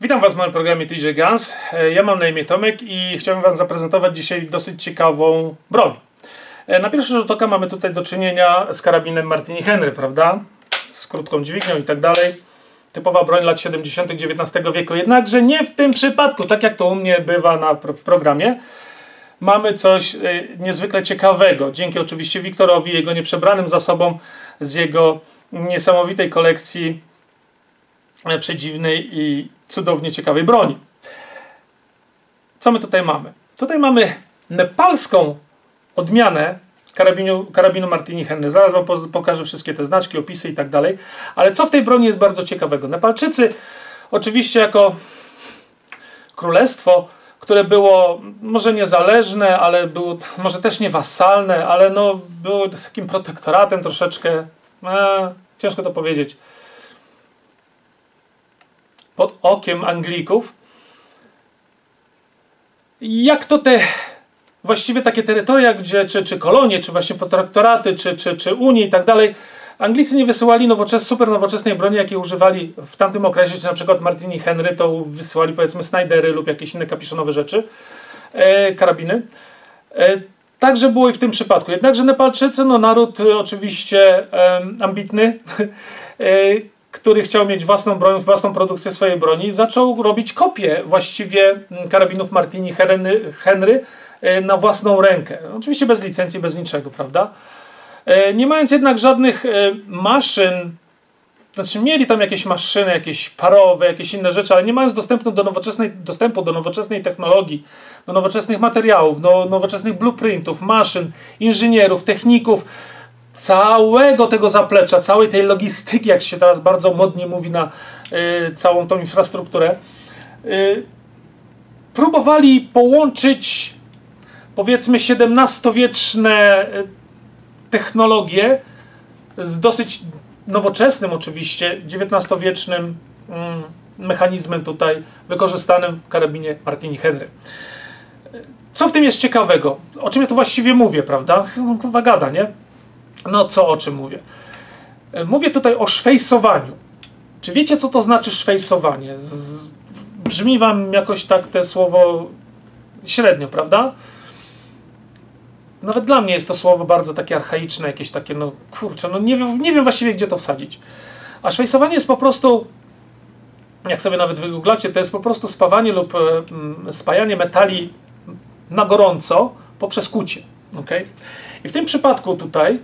Witam Was w moim programie TJ Guns. E, Ja mam na imię Tomek i chciałbym Wam zaprezentować dzisiaj dosyć ciekawą broń. E, Na pierwszy rzut oka mamy tutaj do czynienia z karabinem Martini Henry, prawda? Z krótką dźwignią i tak dalej. Typowa broń lat 70. XIX wieku. Jednakże nie w tym przypadku, tak jak to u mnie bywa na, w programie. Mamy coś e, niezwykle ciekawego. Dzięki oczywiście Wiktorowi, jego nieprzebranym zasobom z jego niesamowitej kolekcji przedziwnej i cudownie ciekawej broni. Co my tutaj mamy? Tutaj mamy nepalską odmianę karabinu, karabinu Martini Henry. Zaraz Wam pokażę wszystkie te znaczki, opisy i tak dalej. Ale co w tej broni jest bardzo ciekawego? Nepalczycy oczywiście jako królestwo, które było może niezależne, ale było może też nie wasalne, ale no było takim protektoratem troszeczkę, e, ciężko to powiedzieć, pod okiem Anglików. Jak to te właściwie takie terytoria, gdzie, czy, czy kolonie, czy właśnie protektoraty, czy, czy, czy Unie i tak dalej, Anglicy nie wysyłali nowoczes, super nowoczesnej broni, jakiej używali w tamtym okresie, czy na przykład Martini Henry, to wysyłali powiedzmy Snydery lub jakieś inne kapiszonowe rzeczy, e, karabiny. E, Także było i w tym przypadku. Jednakże Nepalczycy, no naród e, oczywiście em, ambitny, e, który chciał mieć własną broń, własną produkcję swojej broni, zaczął robić kopie właściwie mm, karabinów Martini Henry, Henry na własną rękę. Oczywiście bez licencji, bez niczego, prawda? E, Nie mając jednak żadnych e, maszyn, znaczy mieli tam jakieś maszyny, jakieś parowe, jakieś inne rzeczy, ale nie mając dostępu do nowoczesnej, dostępu do nowoczesnej technologii, do nowoczesnych materiałów, do nowoczesnych blueprintów, maszyn, inżynierów, techników, całego tego zaplecza, całej tej logistyki, jak się teraz bardzo modnie mówi na y, całą tą infrastrukturę, y, próbowali połączyć powiedzmy XVII-wieczne y, technologie z dosyć nowoczesnym oczywiście, XIX-wiecznym mm, mechanizmem tutaj wykorzystanym w karabinie Martini Henry. Co w tym jest ciekawego? O czym ja tu właściwie mówię, prawda? Gada, nie? No co o czym mówię? E, Mówię tutaj o szwejsowaniu. Czy wiecie, co to znaczy szwejsowanie? Z... Brzmi wam jakoś tak te słowo średnio, prawda? Nawet dla mnie jest to słowo bardzo takie archaiczne, jakieś takie, no kurczę, no nie nie wiem właściwie gdzie to wsadzić. A szwejsowanie jest po prostu, jak sobie nawet wygooglacie, to jest po prostu spawanie lub e, mm, spajanie metali na gorąco poprzez kucie. Okay? I w tym przypadku tutaj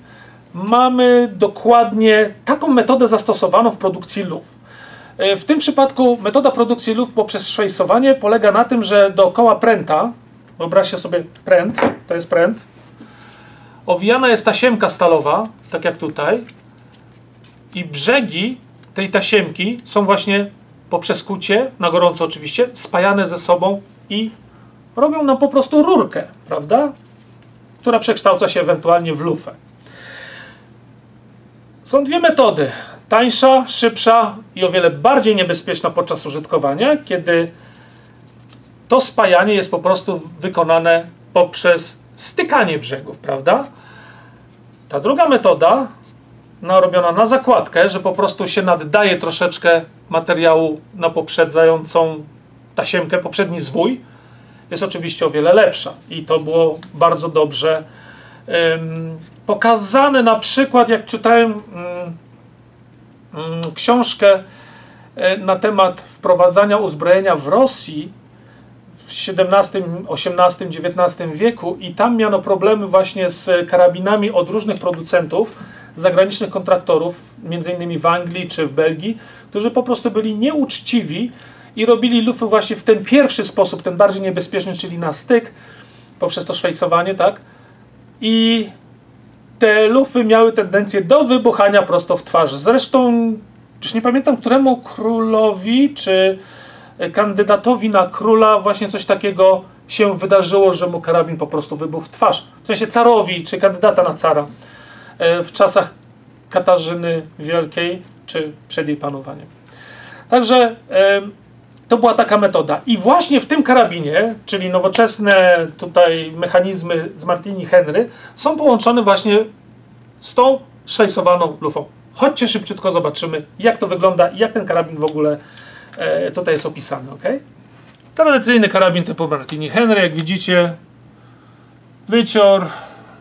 mamy dokładnie taką metodę zastosowaną w produkcji luf. E, W tym przypadku metoda produkcji luf poprzez szwejsowanie polega na tym, że dookoła pręta, wyobraźcie sobie pręt, to jest pręt, owijana jest tasiemka stalowa, tak jak tutaj, i brzegi tej tasiemki są właśnie poprzez kucie, na gorąco oczywiście, spajane ze sobą i robią nam po prostu rurkę, prawda? Która przekształca się ewentualnie w lufę. Są dwie metody. Tańsza, szybsza i o wiele bardziej niebezpieczna podczas użytkowania, kiedy to spajanie jest po prostu wykonane poprzez stykanie brzegów, prawda? Ta druga metoda, no, robiona na zakładkę, że po prostu się naddaje troszeczkę materiału na poprzedzającą tasiemkę, poprzedni zwój, jest oczywiście o wiele lepsza. I to było bardzo dobrze pokazane na przykład, jak czytałem mm, mm, książkę e, na temat wprowadzania uzbrojenia w Rosji w XVII, XVIII, XIX wieku i tam miano problemy właśnie z karabinami od różnych producentów, zagranicznych kontraktorów, między innymi w Anglii czy w Belgii, którzy po prostu byli nieuczciwi i robili lufy właśnie w ten pierwszy sposób, ten bardziej niebezpieczny, czyli na styk, poprzez to szwejcowanie, tak? I te lufy miały tendencję do wybuchania prosto w twarz. Zresztą już nie pamiętam, któremu królowi czy kandydatowi na króla właśnie coś takiego się wydarzyło, że mu karabin po prostu wybuchł w twarz. W sensie carowi czy kandydata na cara e, w czasach Katarzyny Wielkiej czy przed jej panowaniem. Także to była taka metoda. I właśnie w tym karabinie, czyli nowoczesne tutaj mechanizmy z Martini Henry, są połączone właśnie z tą szwejsowaną lufą. Chodźcie szybciutko zobaczymy, jak to wygląda i jak ten karabin w ogóle e, tutaj jest opisany, ok? Tradycyjny karabin typu Martini Henry, jak widzicie, wycior,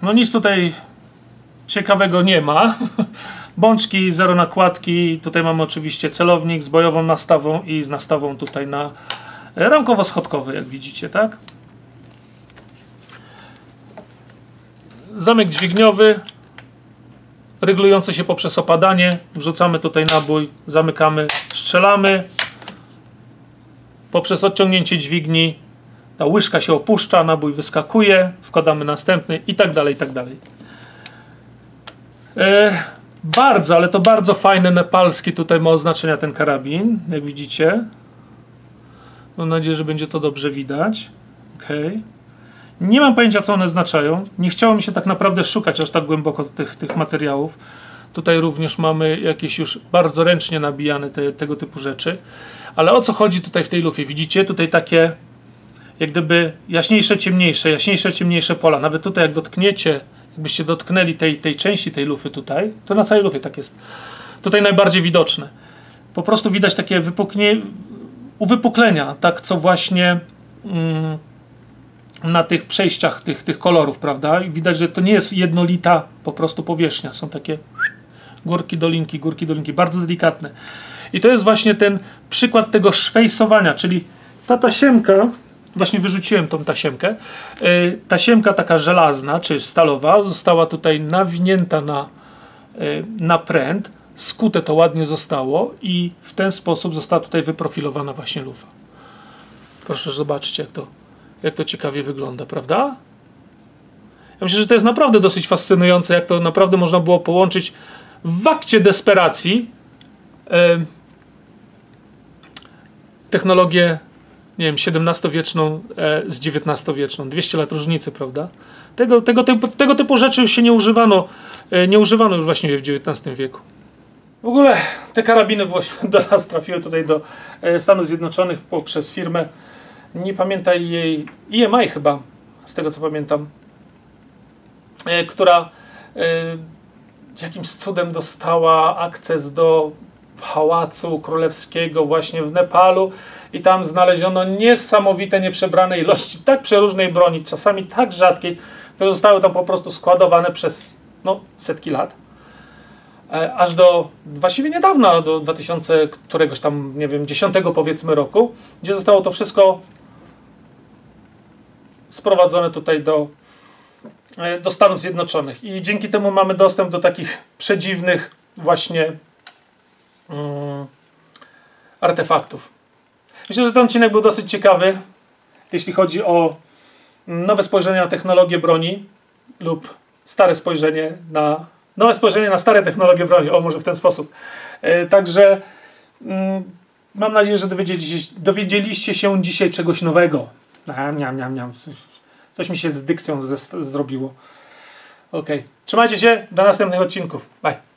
no nic tutaj ciekawego nie ma. Bączki, zero nakładki, tutaj mamy oczywiście celownik z bojową nastawą i z nastawą tutaj na ramkowo-schodkowy, jak widzicie, tak? Zamek dźwigniowy, regulujący się poprzez opadanie. Wrzucamy tutaj nabój, zamykamy, strzelamy. Poprzez odciągnięcie dźwigni ta łyżka się opuszcza, nabój wyskakuje, wkładamy następny i tak dalej, i tak dalej. Bardzo, ale to bardzo fajny nepalski tutaj ma oznaczenia ten karabin, jak widzicie. Mam nadzieję, że będzie to dobrze widać. Okay. Nie mam pojęcia, co one oznaczają. Nie chciało mi się tak naprawdę szukać aż tak głęboko tych, tych materiałów. Tutaj również mamy jakieś już bardzo ręcznie nabijane te, tego typu rzeczy. Ale o co chodzi tutaj w tej lufie? Widzicie tutaj takie jak gdyby jaśniejsze, ciemniejsze, jaśniejsze, ciemniejsze pola. Nawet tutaj jak dotkniecie, jakbyście dotknęli tej, tej części tej lufy tutaj, to na całej lufie tak jest. Tutaj najbardziej widoczne. Po prostu widać takie wypuknie, uwypuklenia, tak co właśnie... Mm, na tych przejściach tych, tych kolorów, prawda? I widać, że to nie jest jednolita po prostu powierzchnia. Są takie górki, dolinki, górki, dolinki, bardzo delikatne. I to jest właśnie ten przykład tego szwejsowania, czyli ta tasiemka, właśnie wyrzuciłem tą tasiemkę, yy, tasiemka taka żelazna, czy stalowa, została tutaj nawinięta na, yy, na pręt, skute to ładnie zostało i w ten sposób została tutaj wyprofilowana właśnie lufa. Proszę zobaczcie, jak to jak to ciekawie wygląda, prawda? Ja myślę, że to jest naprawdę dosyć fascynujące, jak to naprawdę można było połączyć w akcie desperacji e, technologię, nie wiem, XVII-wieczną e, z XIX-wieczną. 200 lat różnicy, prawda? Tego, tego, typu, tego typu rzeczy już się nie używano, e, nie używano już właśnie w XIX wieku. W ogóle te karabiny właśnie do nas trafiły tutaj do e, Stanów Zjednoczonych poprzez firmę nie pamiętaj jej, EMI chyba, z tego co pamiętam, która jakimś cudem dostała akces do pałacu królewskiego właśnie w Nepalu i tam znaleziono niesamowite, nieprzebrane ilości tak przeróżnej broni, czasami tak rzadkiej, które zostały tam po prostu składowane przez no, setki lat. E, aż do właściwie niedawna, do 2000 któregoś tam, nie wiem, 10 powiedzmy roku, gdzie zostało to wszystko sprowadzone tutaj do, e, do Stanów Zjednoczonych. I dzięki temu mamy dostęp do takich przedziwnych właśnie um, artefaktów. Myślę, że ten odcinek był dosyć ciekawy, jeśli chodzi o nowe spojrzenie na technologię broni lub stare spojrzenie na nowe spojrzenie na stare technologie broni. O, może w ten sposób. E, także mm, mam nadzieję, że dowiedzieliście, dowiedzieliście się dzisiaj czegoś nowego a, miam, miam, miam. Coś mi się z dykcją zrobiło. Ok. Trzymajcie się. Do następnych odcinków. Bye.